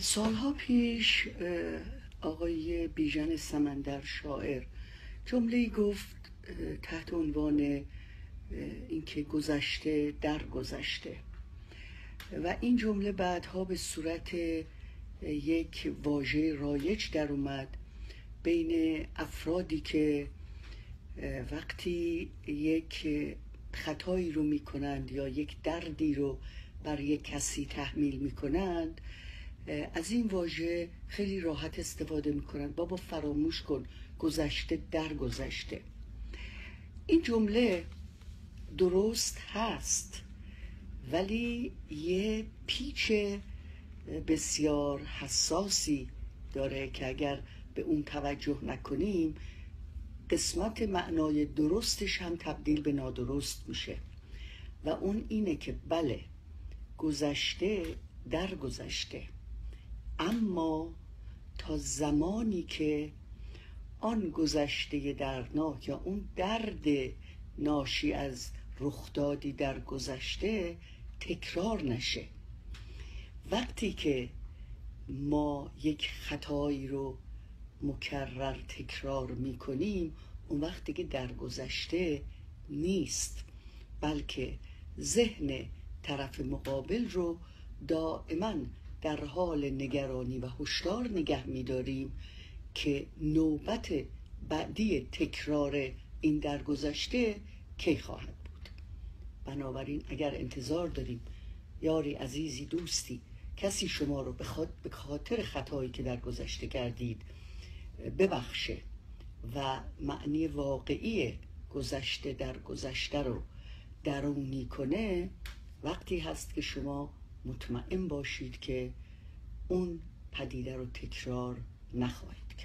سالها پیش آقای بیژن سمندر شاعر جمله گفت تحت عنوان اینکه گذشته در گذشته و این جمله بعدها به صورت یک واژه رایج در اومد بین افرادی که وقتی یک خطایی رو می‌کنند یا یک دردی رو بر یک کسی تحمیل می‌کنند از این واژه خیلی راحت استفاده می‌کنن. بابا فراموش کن گذشته در گذشته. این جمله درست هست ولی یه پیچ بسیار حساسی داره که اگر به اون توجه نکنیم قسمت معنای درستش هم تبدیل به نادرست میشه. و اون اینه که بله گذشته در گذشته. اما تا زمانی که آن گذشته درناک یا اون درد ناشی از رخدادی در گذشته تکرار نشه. وقتی که ما یک خطایی رو مکرر تکرار می‌کنیم اون وقتی که در گذشته نیست بلکه ذهن طرف مقابل رو دائما در حال نگرانی و هشدار نگه میداریم که نوبت بعدی تکرار این درگذشته کی خواهد بود. بنابراین اگر انتظار داریم یاری عزیزی دوستی کسی شما رو به خاطر خطایی که در گذشته کردید ببخشه و معنی واقعی گذشته در گذشته رو درونی کنه وقتی هست که شما مطمئن باشید که اون پدیده رو تکرار نخواهید